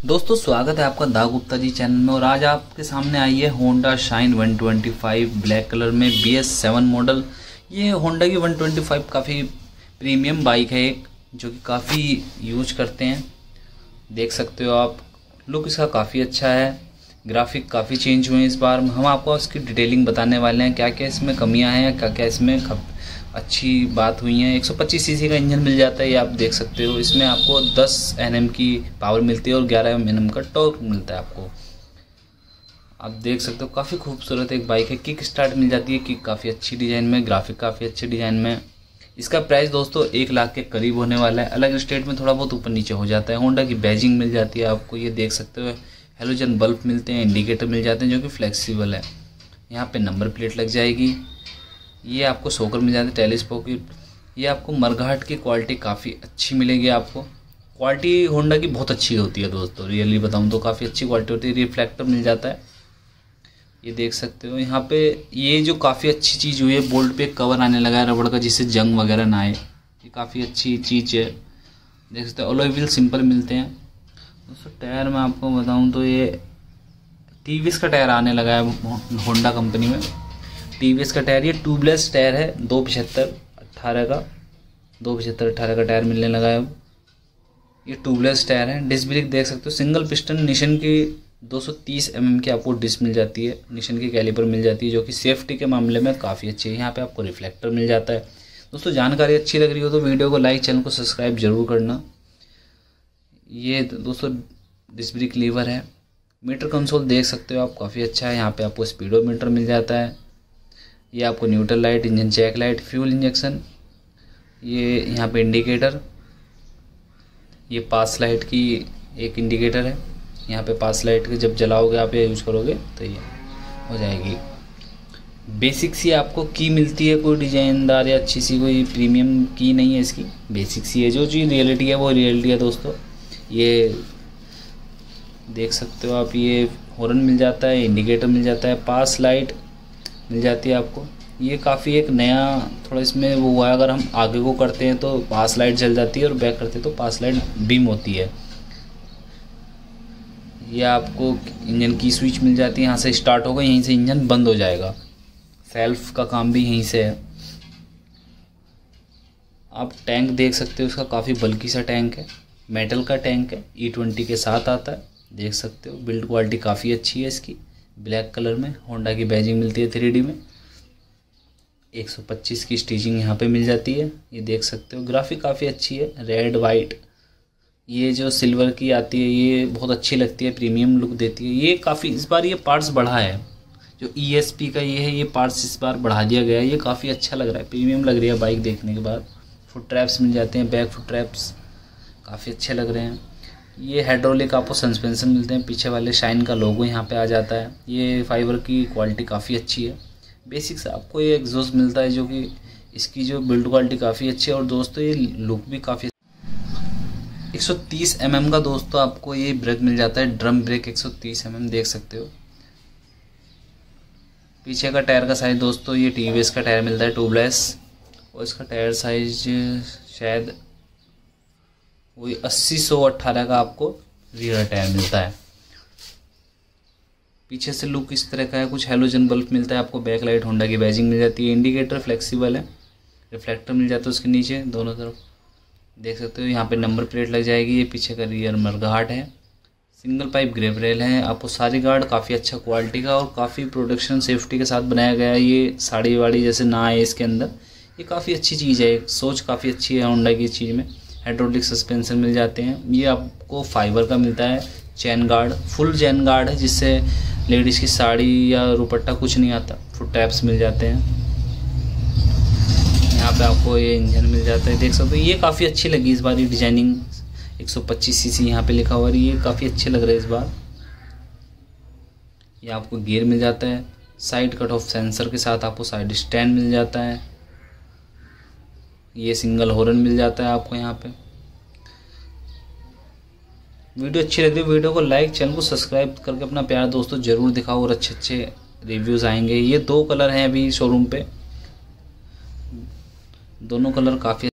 दोस्तों, स्वागत है आपका दा गुप्ता जी चैनल में और आज आपके सामने आई है होंडा शाइन 125 ब्लैक कलर में बी एस सेवन मॉडल। ये होंडा की 125 काफ़ी प्रीमियम बाइक है एक, जो कि काफ़ी यूज़ करते हैं। देख सकते हो आप लुक इसका काफ़ी अच्छा है ग्राफिक काफ़ी चेंज हुए हैं इस बार। हम आपको इसकी डिटेलिंग बताने वाले हैं क्या क्या इसमें कमियाँ हैं क्या क्या इसमें अच्छी बात हुई है। 125 सीसी का इंजन मिल जाता है, ये आप देख सकते हो। इसमें आपको 10 एनएम की पावर मिलती है और 11 एनएम का टॉर्क मिलता है आपको। आप देख सकते हो, काफ़ी खूबसूरत एक बाइक है। किक स्टार्ट मिल जाती है, किक काफ़ी अच्छी डिज़ाइन में, ग्राफिक काफ़ी अच्छे डिज़ाइन में। इसका प्राइस दोस्तों एक लाख के करीब होने वाला है। अलग स्टेट में थोड़ा बहुत ऊपर नीचे हो जाता है। होंडा की बैजिंग मिल जाती है आपको, ये देख सकते हो। हेलोजन बल्ब मिलते हैं इंडिकेटर मिल जाते हैं, जो कि फ्लेक्सिबल है। यहाँ पे नंबर प्लेट लग जाएगी। ये आपको सोकर मिल जाते हैं टेलीस्पोक ये आपको मरघाट की क्वालिटी काफ़ी अच्छी मिलेगी आपको। क्वालिटी होंडा की बहुत अच्छी होती है दोस्तों, रियली बताऊँ तो काफ़ी अच्छी क्वालिटी होती है, रिफ्लेक्टर मिल जाता है। ये देख सकते हो, यहाँ पे ये जो काफ़ी अच्छी चीज़ हुई है, बोल्ट पे कवर आने लगा है, रबड़ का, जिससे जंग वगैरह ना आए। ये काफ़ी अच्छी चीज़ है। देख सकते हो व्हील सिंपल मिलते हैं। दोस्तों, टायर में आपको बताऊँ तो ये टी का टायर आने लगा है होंडा कंपनी में। टी का टायर, ये ट्यूबलेस टायर है, दो पचहत्तर अट्ठारह का, दो पचहत्तर अट्ठारह का टायर मिलने लगा है ये ट्यूबलेस टायर है, डिस्क ब्रेक देख सकते हो, सिंगल पिस्टन, निशन की 230 एम mm की आपको डिस्क मिल जाती है, निशन की कैलिपर मिल जाती है, जो कि सेफ्टी के मामले में काफ़ी अच्छी है, यहाँ पे आपको रिफ्लेक्टर मिल जाता है। दोस्तों, जानकारी अच्छी लग रही हो तो वीडियो को लाइक, चैनल को सब्सक्राइब ज़रूर करना। ये दोस्तों, डिस्क ब्रेक लीवर है, मीटर कंसोल देख सकते हो आप, काफ़ी अच्छा है, यहाँ पे आपको स्पीडो मीटर मिल जाता है। ये आपको neutral light, engine check light, fuel injection, ये यहाँ पे इंडिकेटर, ये पास लाइट की एक इंडिकेटर है। यहाँ पे पास लाइट के जब जलाओगे आप ये यूज़ करोगे तो ये हो जाएगी। बेसिक सी आपको की मिलती है, कोई डिजाइनदार या अच्छी सी कोई प्रीमियम की नहीं है इसकी। बेसिक सी है, जो चीज़ रियलिटी है, वो रियलिटी है दोस्तों। ये देख सकते हो आप, ये हॉर्न मिल जाता है, इंडिकेटर मिल जाता है, पास लाइट मिल जाती है आपको। ये काफ़ी एक नया, थोड़ा इसमें वो हुआ है, अगर हम आगे को करते हैं तो पास लाइट जल जाती है और बैक करते हैं तो पास लाइट बीम होती है। ये आपको इंजन की स्विच मिल जाती है, यहाँ से स्टार्ट होगा यहीं से इंजन बंद हो जाएगा। सेल्फ का काम भी यहीं से है। आप टैंक देख सकते हो उसका काफ़ी बल्कि सा टैंक है। मेटल का टैंक है ई e ट्वेंटी के साथ आता है, देख सकते हो, बिल्ड क्वालिटी काफ़ी अच्छी है इसकी। ब्लैक कलर में, होंडा की बैजिंग मिलती है थ्री में। 125 की स्टिचिंग यहाँ पे मिल जाती है। ये देख सकते हो ग्राफिक काफ़ी अच्छी है रेड वाइट ये जो सिल्वर की आती है, ये बहुत अच्छी लगती है प्रीमियम लुक देती है। ये काफ़ी, इस बार ये पार्ट्स बढ़ा है। जो ई e का ये है, ये पार्ट्स इस बार बढ़ा दिया गया है। ये काफ़ी अच्छा लग रहा है प्रीमियम लग रही है बाइक देखने के बाद। फुट ट्रैप्स मिल जाते हैं बैक फुट ट्रैप्स काफ़ी अच्छे लग रहे हैं। ये हाइड्रोलिक आपको सस्पेंशन मिलते हैं। पीछे वाले शाइन का लोगो यहाँ पे आ जाता है। ये फाइबर की क्वालिटी काफ़ी अच्छी है। बेसिक से आपको ये एग्जॉस्ट मिलता है जो कि इसकी जो बिल्ड क्वालिटी काफ़ी अच्छी है। और दोस्तों, ये लुक भी काफ़ी 130 mm का दोस्तों, आपको ये ब्रेक मिल जाता है। ड्रम ब्रेक एक 130 mm देख सकते हो। पीछे का टायर का साइज़ दोस्तों, ये टी का टायर मिलता है ट्यूबलेस और इसका टायर साइज़ शायद वही अस्सी सौ अट्ठारह का आपको रियर टायर मिलता है। पीछे से लुक इस तरह का है, कुछ हेलोजन बल्ब मिलता है, आपको बैक लाइट होंडा की बैजिंग मिल जाती है। इंडिकेटर फ्लेक्सिबल है। रिफ्लेक्टर मिल जाता है उसके नीचे, दोनों तरफ़। देख सकते हो, यहाँ पे नंबर प्लेट लग जाएगी, ये पीछे का रियर मरघाट है। सिंगल पाइप ग्रेव रेल है। आपको सारी गार्ड काफ़ी अच्छा क्वालिटी का और काफ़ी प्रोडक्शन सेफ्टी के साथ बनाया गया है। ये साड़ी वाड़ी जैसे ना आए इसके अंदर। ये काफ़ी अच्छी चीज़ है। सोच काफ़ी अच्छी है होंडा की चीज़ में। हाइड्रोलिक सस्पेंशन मिल जाते हैं। ये आपको फाइबर का मिलता है, chain guard, full chain guard है, जिससे लेडीज़ की साड़ी या रुपट्टा कुछ नहीं आता। फुट टैप्स मिल जाते हैं। यहाँ पे आपको ये इंजन मिल जाता है, देख सकते हो। ये काफ़ी अच्छी लगी इस बार ये डिज़ाइनिंग। 125 सीसी यहाँ पे लिखा हुआ है। ये काफ़ी अच्छे लग रहे हैं इस बार। ये आपको गियर मिल जाता है। साइड कट ऑफ़ सेंसर के साथ आपको साइड स्टैंड मिल जाता है। ये सिंगल हॉर्न मिल जाता है आपको यहाँ पे। वीडियो अच्छी लगती है वीडियो को लाइक, चैनल को सब्सक्राइब करके अपना प्यार दोस्तों ज़रूर दिखाओ और अच्छे अच्छे रिव्यूज़ आएँगे। ये दो कलर हैं अभी शोरूम पे। दोनों कलर काफ़ी